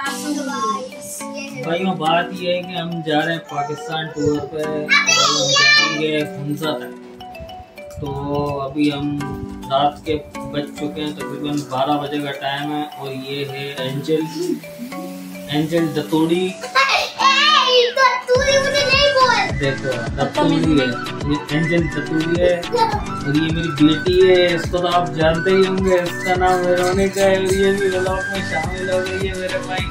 भाइयों, बात ये है कि हम जा रहे हैं पाकिस्तान टूर पे और हम जाएँगे हुंजा तक। तो अभी हम रात के बज चुके हैं, तकरीबन तो 12 बजे का टाइम है और ये है एंजल। एंजल दतोड़ी देखो दतूरी है। ये एंजल दतूरी है और ये मेरी बेटी है इसको तो आप जानते ही होंगे इसका नाम वेरोनिका है और ये भी व्लॉग में शामिल हो गई है मेरे भाई।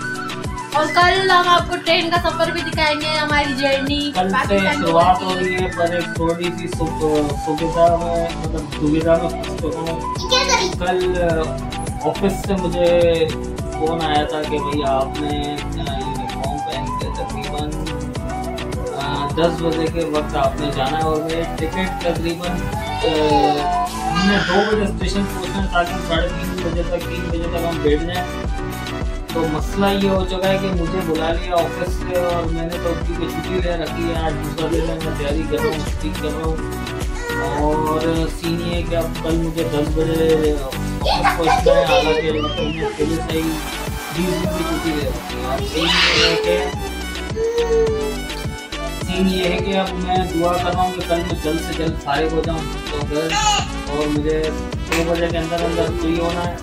और कल हम आपको ट्रेन का सफ़र भी दिखाएँगे हमारी जर्नी कल से शुरुआत हो रही है। पर एक थोड़ी सी सुविधा में मतलब दुविधा में चुका कल ऑफ़िस से मुझे फ़ोन आया था कि भैया आपने यूनिफॉर्म पहन के तकरीबन दस बजे के वक्त आपने जाना है और मेरी टिकट तकरीबन हमने दो बजे स्टेशन पहुँचना ताकि साढ़े तीन बजे तक, तीन बजे तक हम बैठ जाएँ। तो मसला ये हो चुका है कि मुझे बुला लिया ऑफ़िस से और मैंने तो उसकी छुट्टी ले रखी है। आज दूसरा दिन मैं तैयारी कर रहा हूँ छुट्टी कर रहा हूँ। और सीन ये कि अब कल मुझे दस बजे पहुँचना है, हालाँकि मैंने पहले से ही बीस दिन की छुट्टी ले रखी है सीन ये है कि सीन ये है कि अब मैं दुआ कर रहा हूँ कि कल मैं जल्द से जल्द फारिग हो जाऊँ तो घर और मुझे दो बजे के अंदर अंदर फ्री होना है।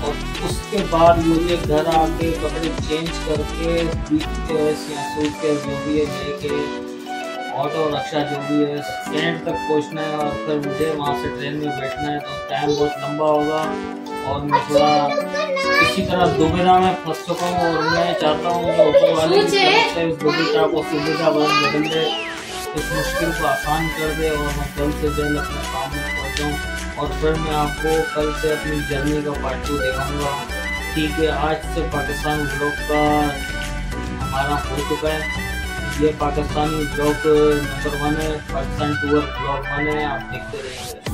और उसके बाद मुझे घर आके कपड़े चेंज करके सूटकेस या सूटकेस जो भी है लेके ऑटो रक्षा जो भी है स्टैंड तक पहुँचना है और फिर मुझे वहाँ से ट्रेन में बैठना है तो टाइम बहुत लंबा होगा। और मैं थोड़ा इसी तरह दुविधा में फंस चुका हूँ और मैं चाहता हूँ कि ऊपर वाले इस दुविधा को सुविधा बन बदल दे इस मुश्किल को आसान कर दे और मैं जल्द से जल्द अपने काम में पहुँचाऊँ और फिर मैं आपको कल से अपनी जर्नी का पार्ट टू दिखाऊँगा। ठीक है आज से पाकिस्तान ब्लॉग का हमारा हो चुका है। ये पाकिस्तानी ब्लॉग नंबर वन है पाकिस्तान टूर ब्लॉग वन है आप देखते रहेंगे